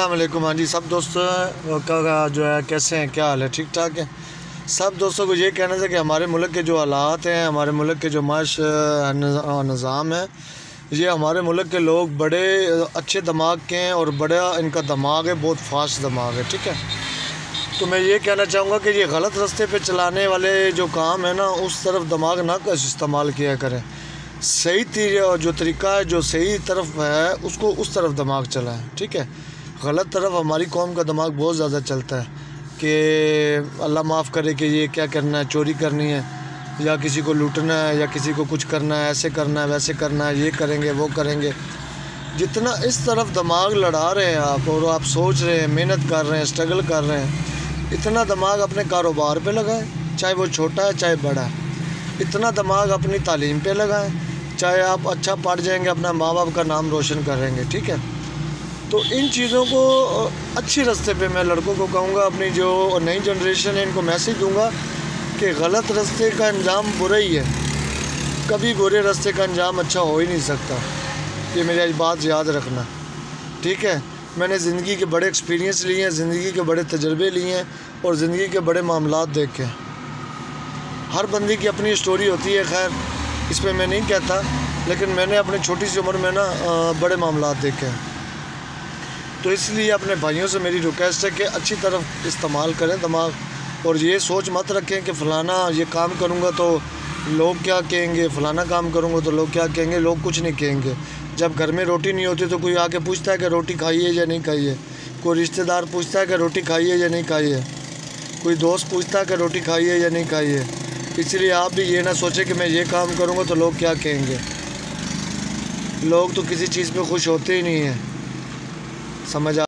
वालेकुम हाँ जी। सब दोस्तों का जो है, कैसे हैं? क्या हाल है? ठीक ठाक है? सब दोस्तों को ये कहना था कि हमारे मुल्क के जो हालात हैं, हमारे मुल्क के जो माश निज़ाम है, ये हमारे मुल्क के लोग बड़े अच्छे दिमाग के हैं और बड़ा इनका दिमाग है, बहुत फास्ट दिमाग है, ठीक है? तो मैं ये कहना चाहूँगा कि ये गलत रास्ते पे चलाने वाले जो काम है ना, उस तरफ़ दिमाग ना इस्तेमाल किया करें। सही जो तरीका है, जो सही तरफ़ है, उसको उस तरफ़ दिमाग चलाएँ, ठीक है? गलत तरफ़ हमारी कौम का दिमाग बहुत ज़्यादा चलता है कि अल्लाह माफ़ करे कि ये क्या करना है, चोरी करनी है, या किसी को लूटना है, या किसी को कुछ करना है, ऐसे करना है, वैसे करना है, ये करेंगे, वो करेंगे। जितना इस तरफ़ दिमाग लड़ा रहे हैं आप और आप सोच रहे हैं, मेहनत कर रहे हैं स्ट्रगल कर रहे हैं, इतना दिमाग अपने कारोबार पे लगाएँ, चाहे वो छोटा है, चाहे बड़ा है। इतना दिमाग अपनी तालीम पे लगाएँ, चाहे आप अच्छा पढ़ जाएँगे, अपना माँ बाप का नाम रोशन करेंगे, ठीक है? तो इन चीज़ों को अच्छे रास्ते पे मैं लड़कों को कहूँगा, अपनी जो नई जनरेशन है, इनको मैसेज दूँगा कि गलत रास्ते का अंजाम बुरा ही है। कभी बुरे रास्ते का अंजाम अच्छा हो ही नहीं सकता। ये मेरी आज बात याद रखना। ठीक है? मैंने ज़िंदगी के बड़े एक्सपीरियंस लिए हैं, ज़िंदगी के बड़े तजर्बे लिए हैं और ज़िंदगी के बड़े मामला देखे हर बंदी की अपनी स्टोरी होती है, खैर, इस पर मैं नहीं कहता, लेकिन मैंने अपनी छोटी सी उम्र में ना बड़े मामला देखे हैं। तो इसलिए अपने भाइयों से मेरी रिक्वेस्ट है कि अच्छी तरफ़ इस्तेमाल करें दिमाग। और ये सोच मत रखें कि फ़लाना ये काम करूँगा तो लोग क्या कहेंगे, फ़लाना काम करूँगा तो लोग क्या कहेंगे, लोग कुछ नहीं कहेंगे। जब घर में रोटी नहीं होती तो कोई आके पूछता है कि रोटी खाइए या नहीं खाइए। कोई रिश्तेदार पूछता है कि रोटी खाइए या नहीं खाइए। कोई दोस्त पूछता है कि रोटी खाइए या नहीं खाइए। इसलिए आप भी ये ना सोचें कि मैं ये काम करूँगा तो लोग क्या कहेंगे। लोग तो किसी चीज़ पे खुश होते ही नहीं हैं। समझ आ